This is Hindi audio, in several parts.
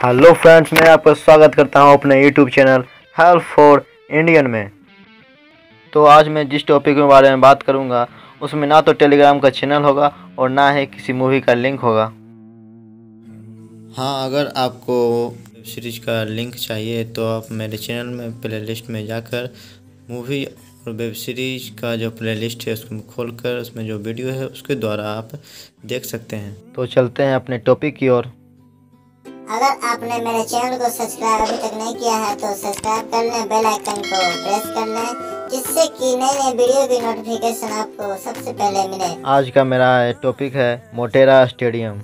हेलो फ्रेंड्स मैं आपका स्वागत करता हूँ अपने YouTube channel help for Indian में। तो आज मैं जिस टॉपिक के बारे में बात करूँगा उसमें ना तो टेलीग्राम का चैनल होगा और ना ही किसी मूवी का लिंक होगा। हाँ अगर आपको वेब सीरीज़ का लिंक चाहिए तो आप मेरे चैनल में प्लेलिस्ट में जाकर मूवी और वेब सीरीज़ का जो प्लेलिस्ट है उसको खोलकर उसमें जो वीडियो है उसके द्वारा आप देख सकते हैं। तो चलते हैं अपने टॉपिक की ओर। अगर आपने मेरे चैनल को सब्सक्राइब अभी तक नहीं किया है तो सब्सक्राइब कर लें, बेल आइकन को प्रेस कर लें, जिससे कि नई नई वीडियो की नोटिफिकेशन आपको सबसे पहले मिले। आज का मेरा टॉपिक है मोटेरा स्टेडियम,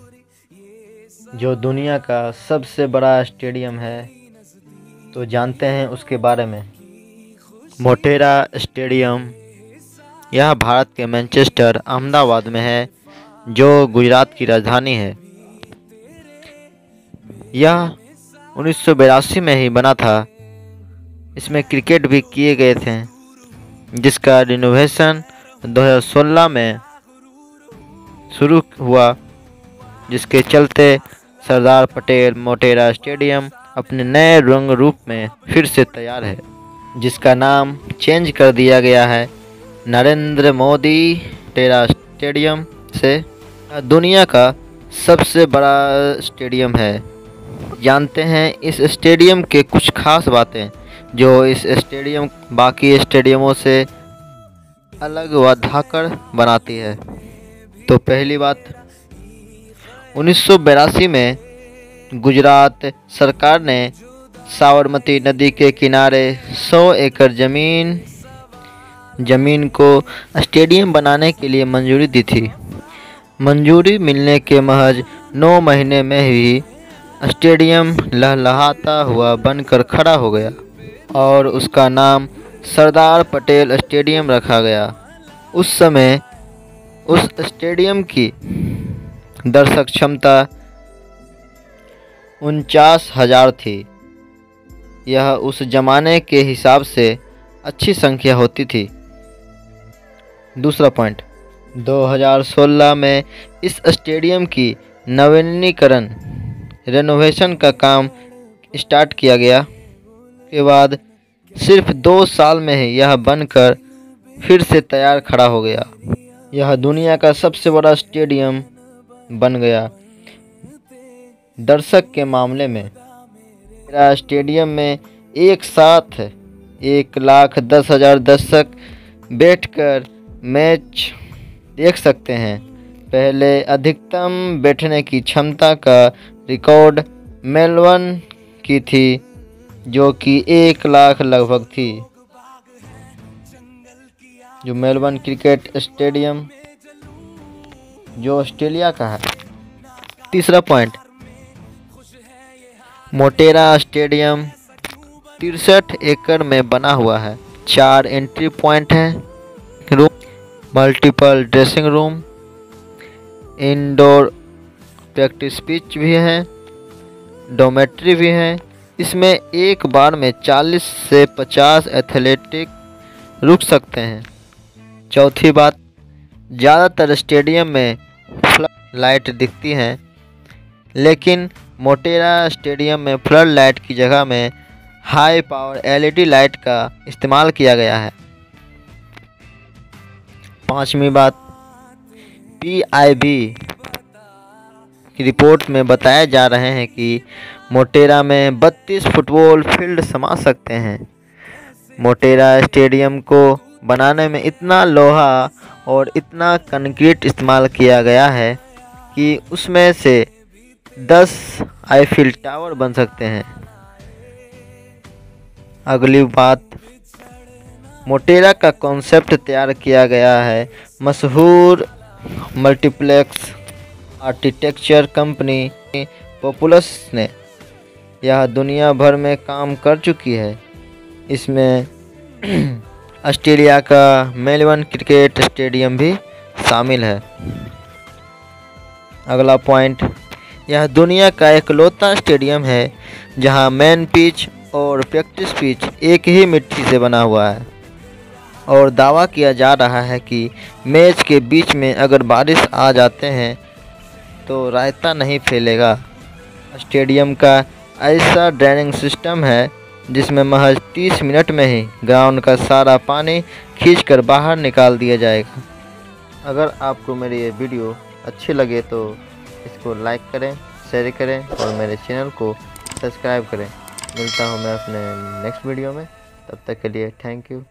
जो दुनिया का सबसे बड़ा स्टेडियम है। तो जानते हैं उसके बारे में। मोटेरा स्टेडियम, यह भारत के मैनचेस्टर अहमदाबाद में है, जो गुजरात की राजधानी है। यह उन्नीस सौ बयासी में ही बना था। इसमें क्रिकेट भी किए गए थे, जिसका रिनोवेशन 2016 में शुरू हुआ, जिसके चलते सरदार पटेल मोटेरा स्टेडियम अपने नए रंग रूप में फिर से तैयार है, जिसका नाम चेंज कर दिया गया है। नरेंद्र मोदी टेरा स्टेडियम से दुनिया का सबसे बड़ा स्टेडियम है। जानते हैं, इस स्टेडियम के कुछ खास बातें, जो इस स्टेडियम, बाकी स्टेडियमों से अलग व धाकड़ बनाती है। तो पहली बात, उन्नीस सौ बयासी में गुजरात सरकार ने साबरमती नदी के किनारे 100 एकड़ ज़मीन ज़मीन को स्टेडियम बनाने के लिए मंजूरी दी थी। मंजूरी मिलने के महज नौ महीने में ही स्टेडियम लहलहाता हुआ बनकर खड़ा हो गया और उसका नाम सरदार पटेल स्टेडियम रखा गया। उस समय उस स्टेडियम की दर्शक क्षमता उनचास हज़ार थी। यह उस जमाने के हिसाब से अच्छी संख्या होती थी। दूसरा पॉइंट 2016 में इस स्टेडियम की नवीनीकरण रेनोवेशन का काम स्टार्ट किया गया। के बाद सिर्फ़ दो साल में ही यह बनकर फिर से तैयार खड़ा हो गया। यह दुनिया का सबसे बड़ा स्टेडियम बन गया। दर्शक के मामले में, मेरा स्टेडियम में एक साथ एक लाख दस हज़ार दर्शक बैठकर मैच देख सकते हैं। पहले अधिकतम बैठने की क्षमता का रिकॉर्ड मेलबर्न की थी, जो कि एक लाख लगभग थी। जो मेलबर्न क्रिकेट स्टेडियम, जो ऑस्ट्रेलिया का है। तीसरा पॉइंट। मोटेरा स्टेडियम तिरसठ एकड़ में बना हुआ है। चार एंट्री पॉइंट हैं। Room, multiple dressing room, indoor practice pitch भी हैं डोमेट्री भी हैं। इसमें एक बार में 40 से 50 एथलेटिक रुक सकते हैं। चौथी बात, ज़्यादातर स्टेडियम में फ्लड लाइट दिखती हैं, लेकिन मोटेरा स्टेडियम में फ्लड लाइट की जगह में हाई पावर एलईडी लाइट का इस्तेमाल किया गया है। पांचवी बात पीआईबी की रिपोर्ट में बताया जा रहे हैं कि मोटेरा में 32 फुटबॉल फ़ील्ड समा सकते हैं। मोटेरा स्टेडियम को बनाने में इतना लोहा और इतना कंक्रीट इस्तेमाल किया गया है कि उसमें से 10 आईफिल टावर बन सकते हैं। अगली बात, मोटेरा का कॉन्सेप्ट तैयार किया गया है। मशहूर मल्टीप्लेक्स आर्किटेक्चर कंपनी पॉपुलस ने यह दुनिया भर में काम कर चुकी है। इसमें ऑस्ट्रेलिया का मेलबर्न क्रिकेट स्टेडियम भी शामिल है। अगला पॉइंट, यह दुनिया का एकलौता स्टेडियम है, जहाँ मेन पिच और प्रैक्टिस पिच एक ही मिट्टी से बना हुआ है। और दावा किया जा रहा है कि मैच के बीच में अगर बारिश आ जाते हैं तो रायता नहीं फैलेगा। स्टेडियम का ऐसा ड्रेनिंग सिस्टम है, जिसमें महज 30 मिनट में ही ग्राउंड का सारा पानी खींचकर बाहर निकाल दिया जाएगा। अगर आपको मेरी ये वीडियो अच्छी लगे तो इसको लाइक करें, शेयर करें और मेरे चैनल को सब्सक्राइब करें। मिलता हूँ मैं अपने नेक्स्ट वीडियो में। तब तक के लिए थैंक यू।